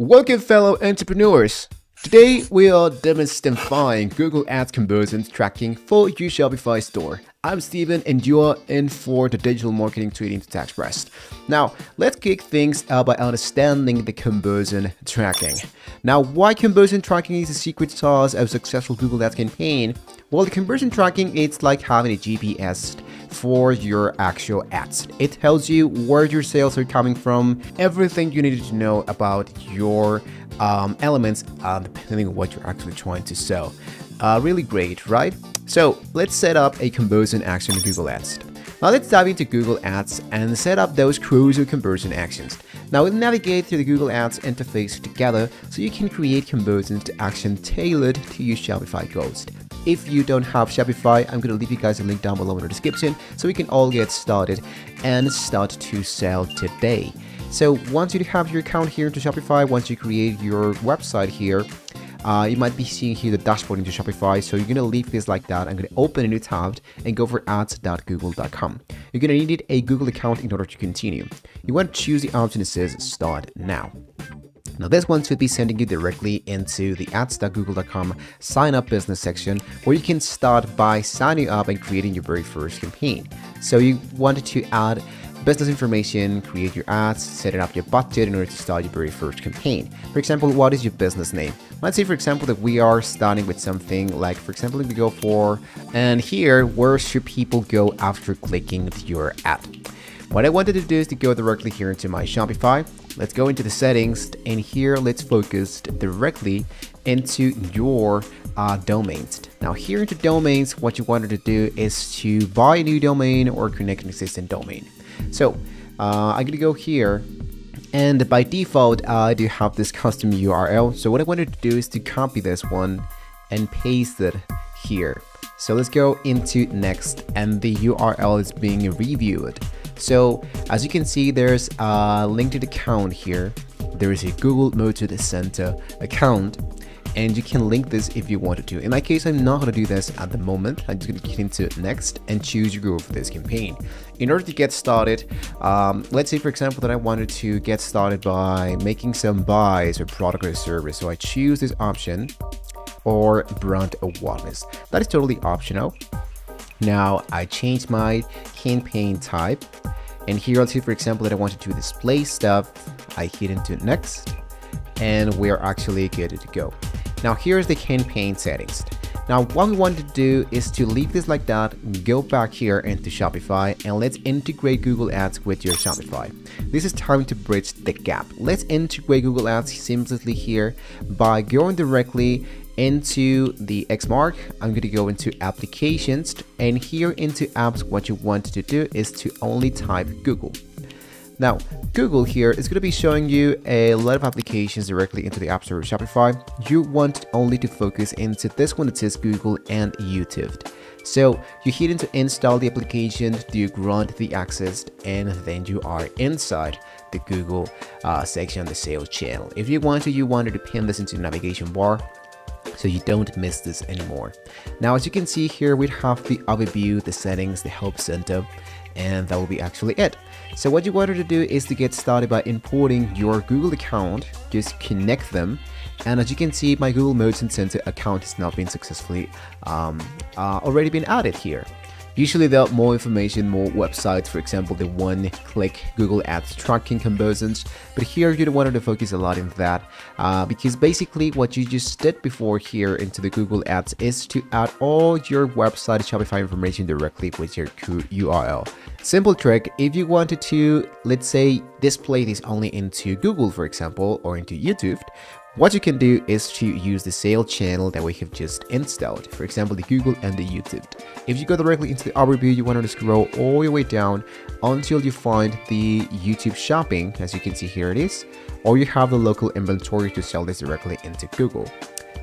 Welcome fellow entrepreneurs! Today we are demystifying Google Ads conversions tracking for your Shopify store. I'm Steven and you are in for the digital marketing trading to rest. Now let's kick things out by understanding the conversion tracking. Now why conversion tracking is the secret sauce of successful Google Ads campaign? Well the conversion tracking it's like having a GPS for your actual ads. It tells you where your sales are coming from, everything you needed to know about your um, elements, depending on what you're actually trying to sell. Uh, really great, right? So let's set up a conversion action in Google Ads. Now let's dive into Google Ads and set up those crucial conversion actions. Now we'll navigate through the Google Ads interface together so you can create conversions to action tailored to your Shopify goals. If you don't have Shopify, I'm going to leave you guys a link down below in the description so we can all get started and start to sell today. So once you have your account here to Shopify, once you create your website here, uh, you might be seeing here the dashboard into Shopify. So you're to leave this like that. I'm to open a new tab and go for ads.google.com. You're to need a Google account in order to continue. You want to choose the option that says start now. Now this one should be sending you directly into the ads.google.com sign up business section where you can start by signing up and creating your very first campaign. So you wanted to add business information, create your ads, setting up your budget in order to start your very first campaign. For example, what is your business name? Let's say, for example, that we are starting with something like, for example, we go for, and here, where should people go after clicking your ad? What I wanted to do is to go directly here into my Shopify. Let's go into the settings and here let's focus directly into your uh, domains. Now here into domains, what you wanted to do is to buy a new domain or connect an existing domain. So uh, I'm gonna go here and by default, uh, I do have this custom URL. So what I wanted to do is to copy this one and paste it here. So let's go into next and the URL is being reviewed. So as you can see, there's a link to the account here. There is a Google Merchant Center account and you can link this if you wanted to. In my case, I'm not going to do this at the moment. I'm just going to get into next and choose your goal for this campaign. In order to get started, um, let's say for example that I wanted to get started by making some buys or product or service. So I choose this option or brand awareness. That is totally optional. Now I change my campaign type and here I'll see for example that I want to display stuff. I hit into next and we're actually good to go. Now here's the campaign settings. Now what we want to do is to leave this like that, go back here into Shopify and let's integrate Google Ads with your Shopify. This is time to bridge the gap. Let's integrate Google Ads seamlessly here by going directly into the X mark, I'm going to go into applications and here into apps, what you want to do is to only type Google. Now, Google here is going to be showing you a lot of applications directly into the App Store of Shopify. You want only to focus into this one that says Google and YouTube. So you hit into install the application, do you grant the access, and then you are inside the Google uh, section, the sales channel. If you want to, you wanted to pin this into the navigation bar so you don't miss this anymore. Now, as you can see here, we have the overview, the settings, the help center, and that will be actually it. So what you wanted to do is to get started by importing your Google account, just connect them, and as you can see, my Google Merchant Center account has now been successfully um, uh, already been added here. Usually there are more information, more websites, for example, the one-click Google Ads tracking conversions, but here you don't want to focus a lot in that uh, because basically what you just did before here into the Google Ads is to add all your website Shopify information directly with your URL. Simple trick, if you wanted to, let's say display this only into Google, for example, or into YouTube, what you can do is to use the sale channel that we have just installed, for example, the Google and the YouTube. If you go directly into the overview, you want to scroll all your way down until you find the YouTube shopping, as you can see here it is, or you have the local inventory to sell this directly into Google.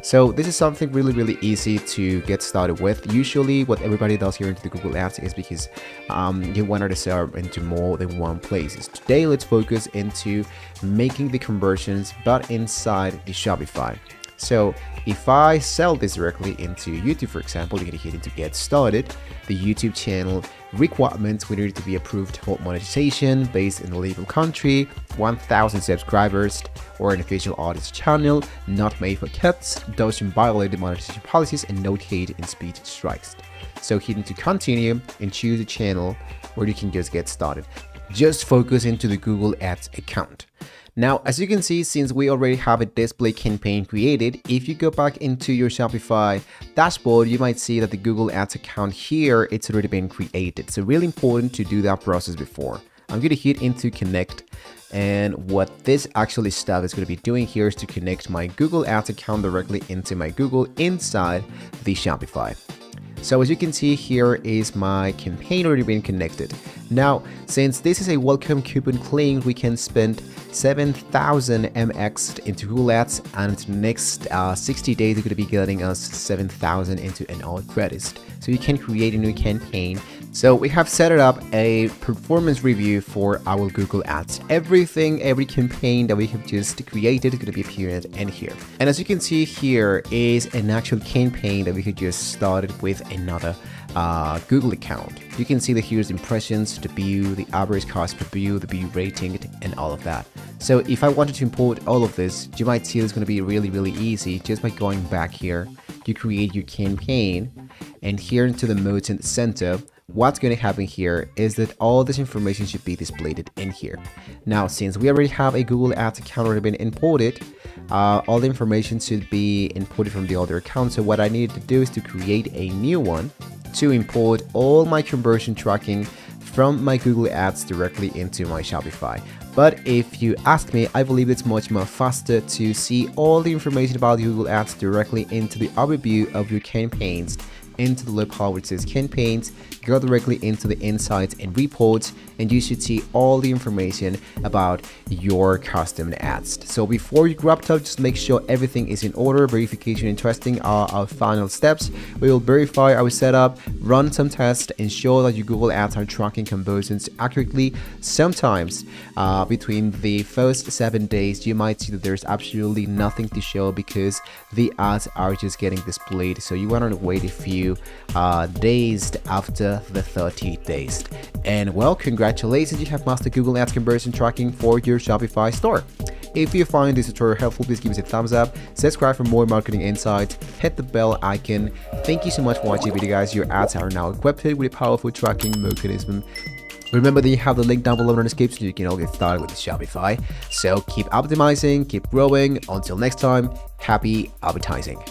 So this is something really, really easy to get started with. Usually what everybody does here into the Google Ads is because um, you want to sell into more than one places. Today, let's focus into making the conversions, but inside the Shopify. So if I sell this directly into YouTube, for example, you're gonna hit into get started. The YouTube channel requirements we need to be approved for monetization based in the legal country, 1000 subscribers, or an official artist channel, not made for kids, doesn't violate the monetization policies, and no hate and speech strikes. So hit into continue and choose a channel where you can just get started. Just focus into the Google Ads account. Now, as you can see, since we already have a display campaign created, if you go back into your Shopify dashboard, you might see that the Google Ads account here, it's already been created. So really important to do that process before. I'm going to hit into connect and what this actually stuff is going to be doing here is to connect my Google Ads account directly into my Google inside the Shopify. So as you can see here is my campaign already being connected. Now, since this is a welcome coupon claim, we can spend 7,000 MX into Google Ads and next uh, 60 days are going to be getting us 7,000 into an odd credits. So you can create a new campaign so we have set it up a performance review for our Google Ads. Everything, every campaign that we have just created is going to be appearing in here. And as you can see here is an actual campaign that we could just started with another uh, Google account. You can see that here's impressions, the view, the average cost per view, the view rating, and all of that. So if I wanted to import all of this, you might see it's going to be really, really easy just by going back here. You create your campaign, and here into the modes center, what's going to happen here is that all this information should be displayed in here. Now, since we already have a Google Ads account already been imported, uh, all the information should be imported from the other account. So what I needed to do is to create a new one to import all my conversion tracking from my Google Ads directly into my Shopify. But if you ask me, I believe it's much more faster to see all the information about Google Ads directly into the overview of your campaigns into the loophole which says campaigns, go directly into the insights and reports, and you should see all the information about your custom ads. So before you grab up, just make sure everything is in order. Verification and testing are our final steps. We will verify our setup, run some tests, ensure that your Google Ads are tracking conversions accurately. Sometimes uh, between the first seven days, you might see that there's absolutely nothing to show because the ads are just getting displayed. So you want to wait a few uh, days after the 30 days. And well, congratulations, you have mastered Google Ads conversion tracking for your Shopify store. If you find this tutorial helpful, please give us a thumbs up, subscribe for more marketing insights, hit the bell icon. Thank you so much for watching the video guys. Your ads are now equipped with a powerful tracking mechanism. Remember that you have the link down below in the description so you can all get started with Shopify. So keep optimizing, keep growing. Until next time, happy advertising.